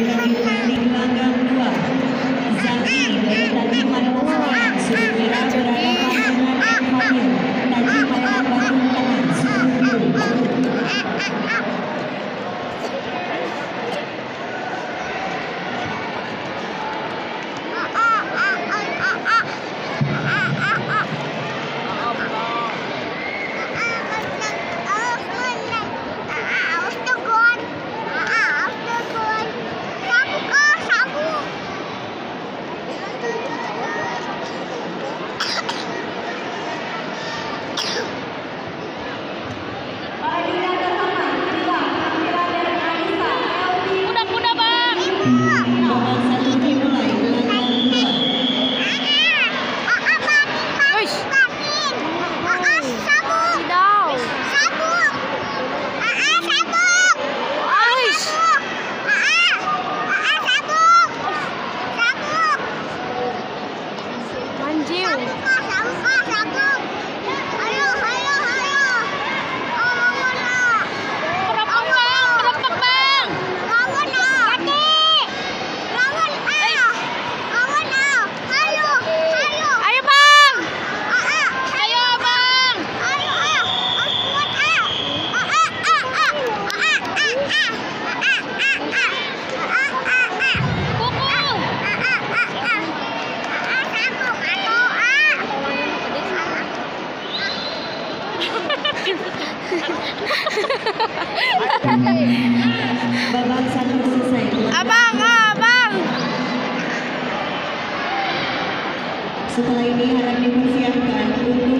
Dilanjutkan di gelanggang 2. Zaki dari Tanjung Satu. Abang, abang. Setelah ini harap dipersiapkan untuk